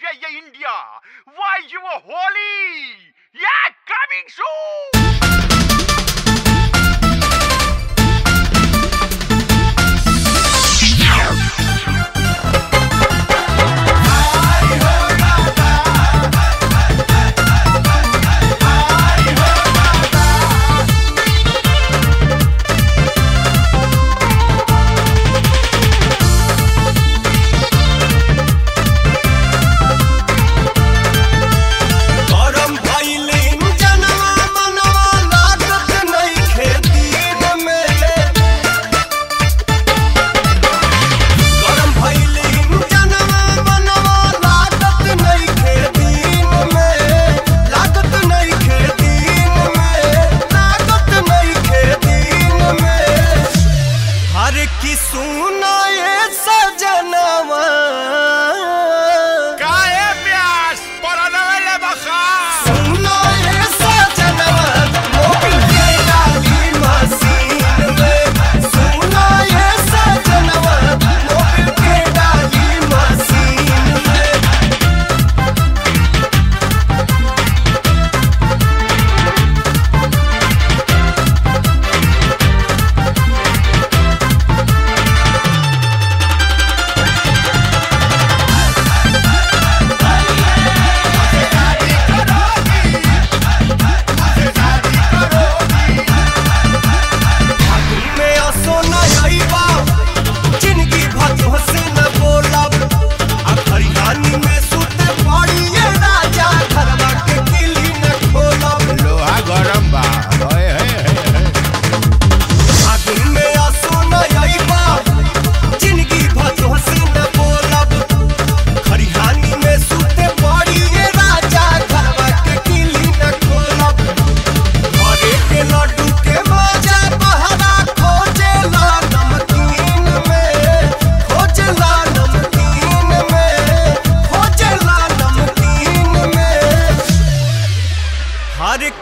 yeah, yeah, India. Why you are holy? Yeah, coming soon!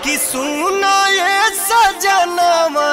की सुना ये सजनवा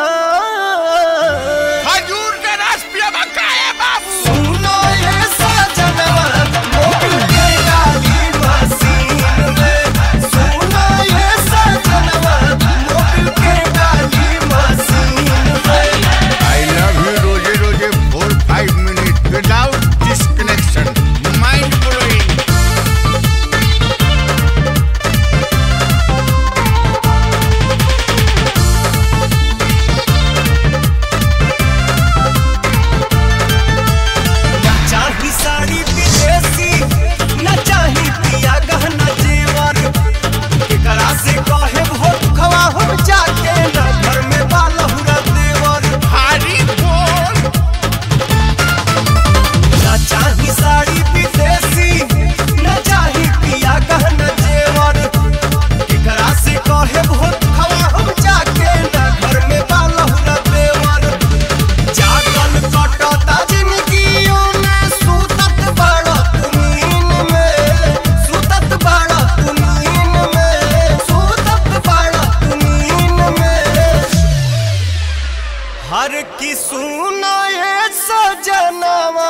सुनो ये सजनावा।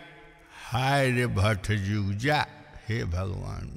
हाय रे भट्ट जुग जा। हे भगवान।